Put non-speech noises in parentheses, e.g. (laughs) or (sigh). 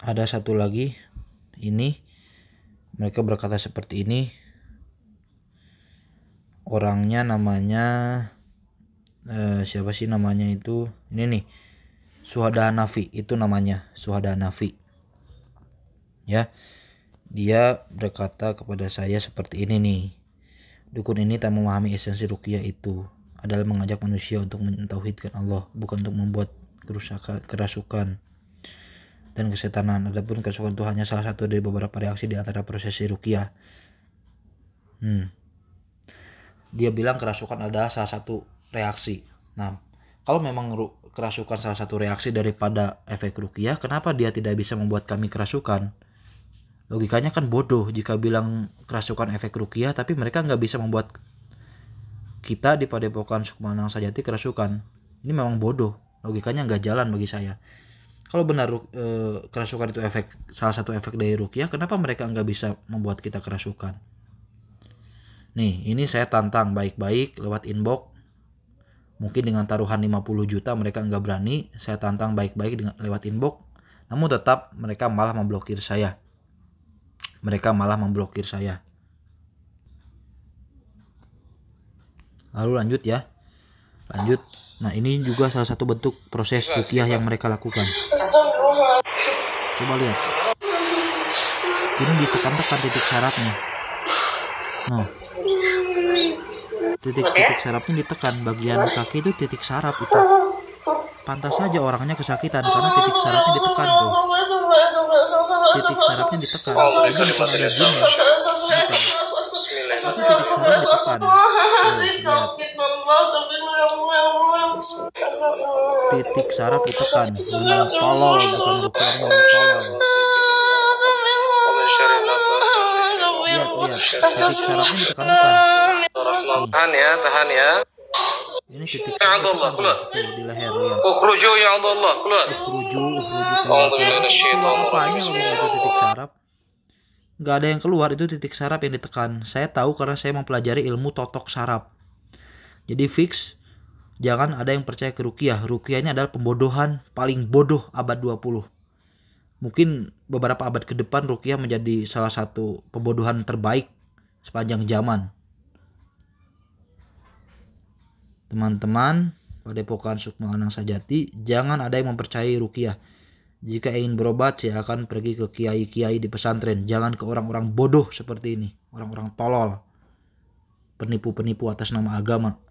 ada satu lagi ini. Mereka berkata seperti ini. Orangnya namanya eh, siapa sih namanya itu? Ini nih Suhada Hanafi itu namanya Suhada Hanafi. Ya dia berkata kepada saya seperti ini nih. Dukun ini tak memahami esensi rukyah itu. Adalah mengajak manusia untuk mentauhidkan Allah bukan untuk membuat kerusakan kerasukan dan kesetanan adapun kerasukan itu hanya salah satu dari beberapa reaksi di antara prosesi rukyah hmm dia bilang kerasukan adalah salah satu reaksi. Nah, kalau memang kerasukan salah satu reaksi daripada efek rukiah, kenapa dia tidak bisa membuat kami kerasukan? Logikanya kan bodoh jika bilang kerasukan efek rukiah, tapi mereka nggak bisa membuat kita di Padepokan Sukmanang Sajati kerasukan. Ini memang bodoh. Logikanya nggak jalan bagi saya. Kalau benar e, kerasukan itu efek salah satu efek dari rukiah, kenapa mereka nggak bisa membuat kita kerasukan? Nih, ini saya tantang baik-baik lewat inbox. Mungkin dengan taruhan 50 juta mereka nggak berani. Saya tantang baik-baik dengan lewat inbox. Namun tetap mereka malah memblokir saya. Mereka malah memblokir saya. Lalu lanjut ya. Lanjut. Nah, ini juga salah satu bentuk proses rukiah yang mereka lakukan. Coba lihat. Ini ditekan-tekan titik syaratnya. Nah, titik-titik sarafnya ditekan. Bagian kaki itu titik saraf itu. Pantas saja orangnya kesakitan karena titik sarafnya ditekan tuh. Titik sarafnya ditekan. Ini ada tapi (laughs) titik saraf ditekan titik saraf ditekan bukan rupiah tolol lihat lihat titik sarafnya tahan ya tahan ya. Ini titik ya Allah keluar. di leher lihat ukhruju ya Allah keluar. Ukhruju ukhruju apanya itu titik saraf nggak ada yang keluar itu titik saraf yang ditekan. Saya tahu karena saya mempelajari ilmu totok saraf jadi fix jangan ada yang percaya ke rukiah. Rukiah ini adalah pembodohan paling bodoh abad 20 mungkin beberapa abad ke depan rukiah menjadi salah satu pembodohan terbaik sepanjang zaman. Teman-teman, pada Padepokan Sukma Anang Sajati, jangan ada yang mempercayai rukiah. Jika ingin berobat, saya akan pergi ke kiai-kiai di pesantren. Jangan ke orang-orang bodoh seperti ini, orang-orang tolol, penipu-penipu atas nama agama.